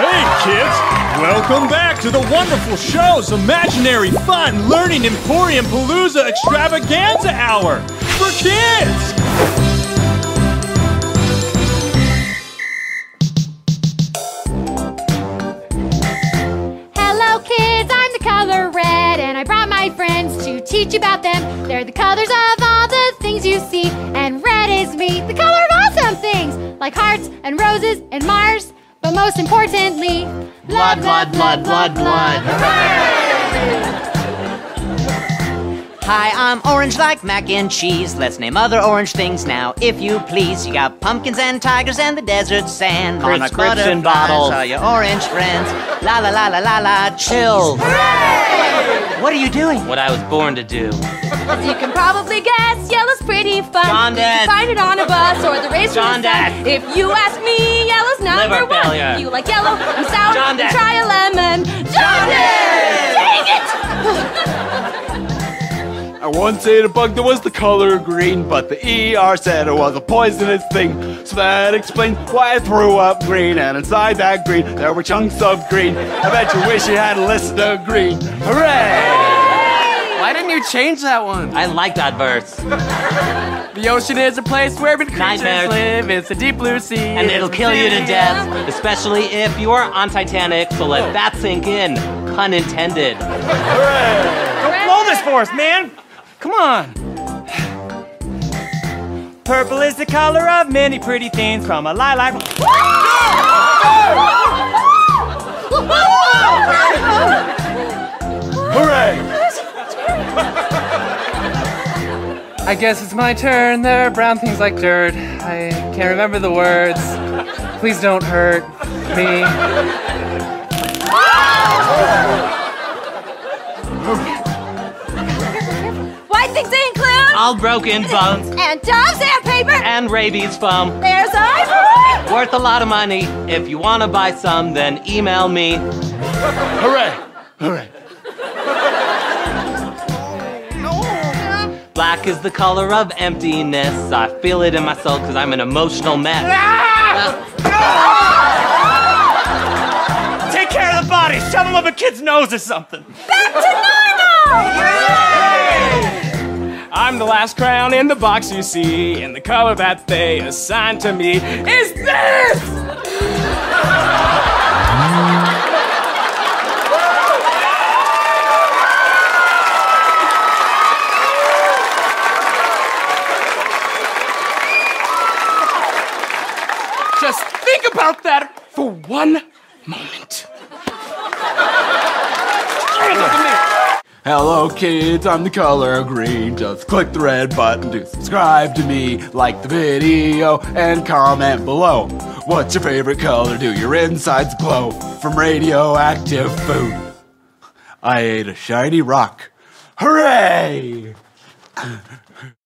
Hey, kids! Welcome back to the wonderful show's Imaginary Fun Learning Emporium Palooza Extravaganza Hour for kids! Hello, kids. I'm the color red, and I brought my friends to teach you about them. They're the colors of all the things you see, and red is me, the color of awesome things, like hearts and roses and Mars. But most importantly, Blood, blood, blood, blood, blood. Hi, I'm orange like mac and cheese. Let's name other orange things now, if you please. You got pumpkins and tigers and the desert sand. Crips, Honest crips, and butterflies. Are your orange friends? La la la la la la. Chill. What are you doing? What I was born to do. As you can probably guess, yellow's pretty fun. John You can find it on a bus or the race John from the sun. Dad. If you ask me, yellow's number one. failure. You like yellow, I'm sour, John then try a lemon. John Dad! Dang it! I once ate a bug that was the color green, but the ER said it was a poisonous thing. So that explains why I threw up green, and inside that green there were chunks of green. I bet you wish you had listened to green. Hooray! Why didn't you change that one? I like that verse. The ocean is a place where big creatures Nightmares. live. It's a deep blue sea. And it'll kill you to death, especially if you're on Titanic, so let that sink in. Pun intended. Don't Blow this for us, man! Come on! Purple is the color of many pretty things from a lilac. I guess it's my turn. There are brown things like dirt. I can't remember the words. Please don't hurt me. White things include All broken bones and Dove sandpaper. and rabies foam. There's ivory. Worth a lot of money. If you want to buy some, then email me. Hooray! Hooray! Black is the color of emptiness. I feel it in my soul because I'm an emotional mess. Ah! Take care of the body! Shove them up a kid's nose or something! Back to normal. I'm the last crown in the box you see, and the color that they assigned to me is this! Just think about that for one moment. Hello, kids, I'm the color green. Just click the red button to subscribe to me, like the video, and comment below. What's your favorite color? Do your insides glow from radioactive food? I ate a shiny rock. Hooray!